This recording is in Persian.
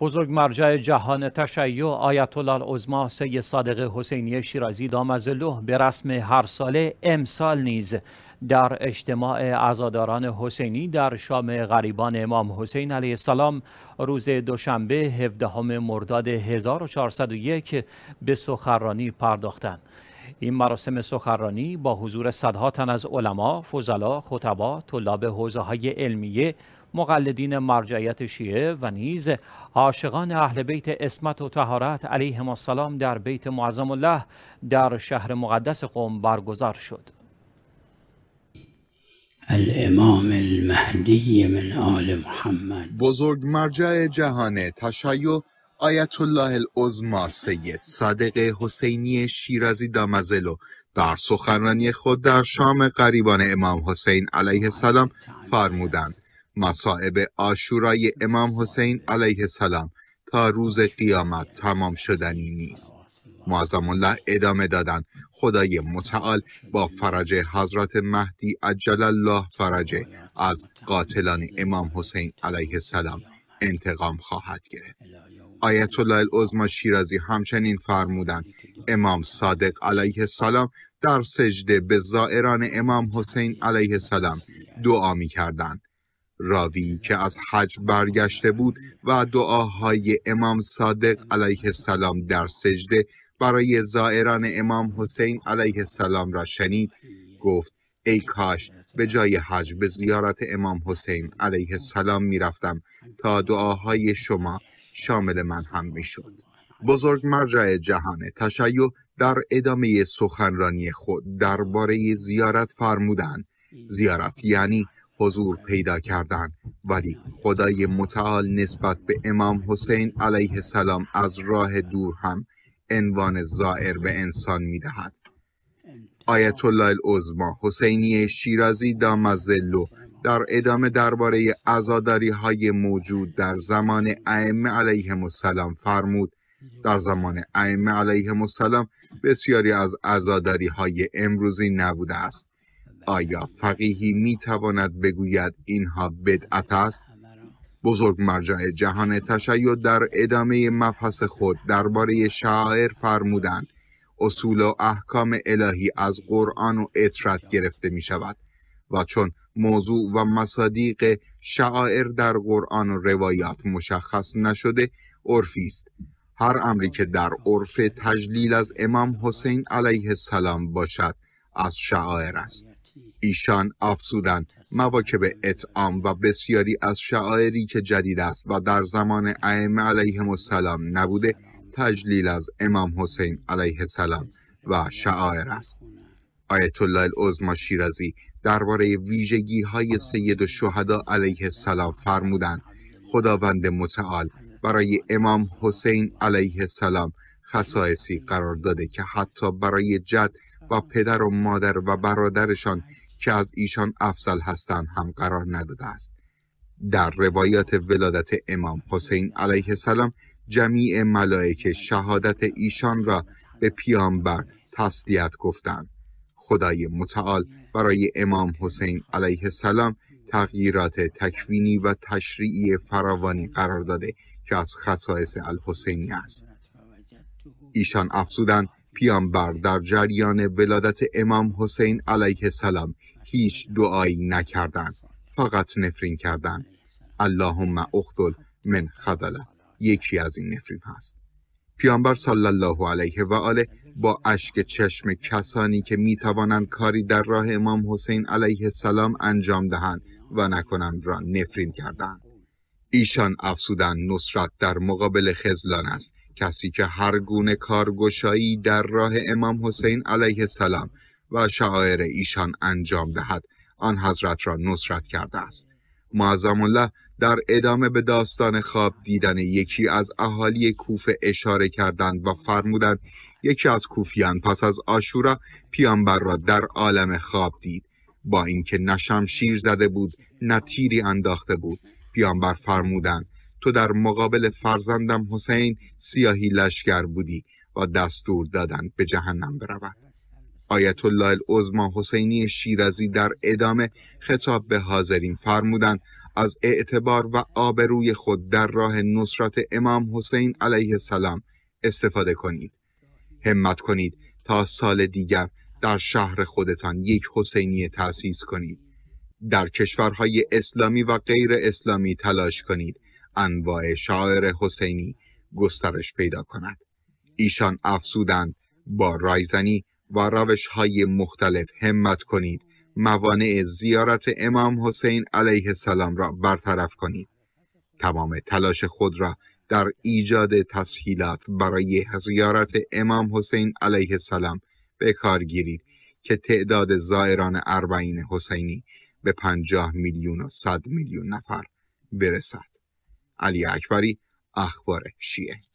بزرگ مرجع جهان تشیع آیت الله العظما سید صادق حسینی شیرازی دامزلوه به رسم هر ساله امسال نیز در اجتماع عزاداران حسینی در شام غریبان امام حسین علیه السلام روز دوشنبه 17 مرداد 1401 به سخرانی پرداختند. این مراسم سخرانی با حضور صدها تن از علما، فضلا، خطبا، طلاب حوزه های علمیه، مقلدین مرجعیت شیعه و نیز عاشقان اهل بیت اسمت و طهارت علیهم السلام در بیت معظم الله در شهر مقدس قم برگزار شد. الامام المهدی من آل محمد بزرگ مرجع جهان تشیع آیت الله العظما سید صادق حسینی شیرازی دامزلو در سخنرانی خود در شام قریبان امام حسین علیه السلام فرمودند مصائب آشورای امام حسین علیه السلام تا روز قیامت تمام شدنی نیست. معظم الله ادامه دادن. خدای متعال با فرج حضرت مهدی عجل الله فرجه از قاتلان امام حسین علیه السلام انتقام خواهد گرفت. آیت الله العظما شیرازی همچنین فرمودند امام صادق علیه السلام در سجده به زائران امام حسین علیه السلام دعا می کردند راوی که از حج برگشته بود و دعاهای امام صادق علیه السلام در سجده برای زائران امام حسین علیه السلام را شنید گفت ای کاش به جای حج به زیارت امام حسین علیه السلام می رفتم تا دعاهای شما شامل من هم می شد. بزرگ مرجع جهان تشیع در ادامه سخنرانی خود درباره زیارت فرمودند زیارت یعنی حضور پیدا کردن ولی خدای متعال نسبت به امام حسین علیه السلام از راه دور هم عنوان زائر به انسان می‌دهد. آیت الله العظما حسینی شیرازی دامزلو در ادامه درباره عزاداری های موجود در زمان ائمه علیهم السلام فرمود در زمان ائمه علیهم السلام بسیاری از عزاداری های امروزی نبوده است. آیا فقیهی می تواند بگوید اینها بدعت است؟ بزرگ مرجع جهان تشیع در ادامه مبحث خود درباره شاعر فرمودند اصول و احکام الهی از قرآن و اطرت گرفته می شود و چون موضوع و مصادیق شعائر در قرآن و روایات مشخص نشده عرفی است. هر امری که در عرف تجلیل از امام حسین علیه السلام باشد از شعائر است. ایشان افزودند. مواکب اطعام و بسیاری از شعائری که جدید است و در زمان ائمه علیهم السلام نبوده تجلیل از امام حسین علیه السلام و شعائر است. آیت الله العظما شیرازی درباره ویژگی های سید الشهدا علیه السلام فرمودند خداوند متعال برای امام حسین علیه السلام خصائصی قرار داده که حتی برای جد و پدر و مادر و برادرشان که از ایشان افضل هستند هم قرار نداده است. در روایات ولادت امام حسین علیه السلام جمیع ملائکه شهادت ایشان را به پیامبر تسلیت گفتند. خدای متعال برای امام حسین علیه السلام تغییرات تکوینی و تشریعی فراوانی قرار داده که از خصائص الحسینی است. ایشان افزودند پیامبر در جریان ولادت امام حسین علیه السلام هیچ دعایی نکردند فقط نفرین کردند. اللهم اقتل من خذله یکی از این نفرین هست. پیامبر صلی الله علیه و آله با اشک چشم کسانی که می توانند کاری در راه امام حسین علیه السلام انجام دهند و نکنند را نفرین کردند. ایشان افسودن نصرت در مقابل خزلان است. کسی که هر گونه کارگشایی در راه امام حسین علیه السلام و شعائر ایشان انجام دهد آن حضرت را نصرت کرده است. معظم الله در ادامه به داستان خواب دیدن یکی از اهالی کوفه اشاره کردند و فرمودند یکی از کوفیان پس از آشورا پیامبر را در عالم خواب دید. با اینکه نه شمشیر زده بود نه تیری انداخته بود. پیامبر فرمودند تو در مقابل فرزندم حسین سیاهی لشکر بودی و دستور دادند به جهنم برود. آیت الله العظما حسینی شیرازی در ادامه خطاب به حاضرین فرمودند از اعتبار و آبروی خود در راه نصرت امام حسین علیه السلام استفاده کنید. همت کنید تا سال دیگر در شهر خودتان یک حسینی تأسیس کنید. در کشورهای اسلامی و غیر اسلامی تلاش کنید. انواع شاعر حسینی گسترش پیدا کند. ایشان افسودند با رایزنی و روش های مختلف همت کنید. موانع زیارت امام حسین علیه السلام را برطرف کنید. تمام تلاش خود را در ایجاد تسهیلات برای زیارت امام حسین علیه السلام به کار گیرید که تعداد زائران اربعین حسینی به پنجاه میلیون و صد میلیون نفر برسد. علی اکبری اخبار شیعه.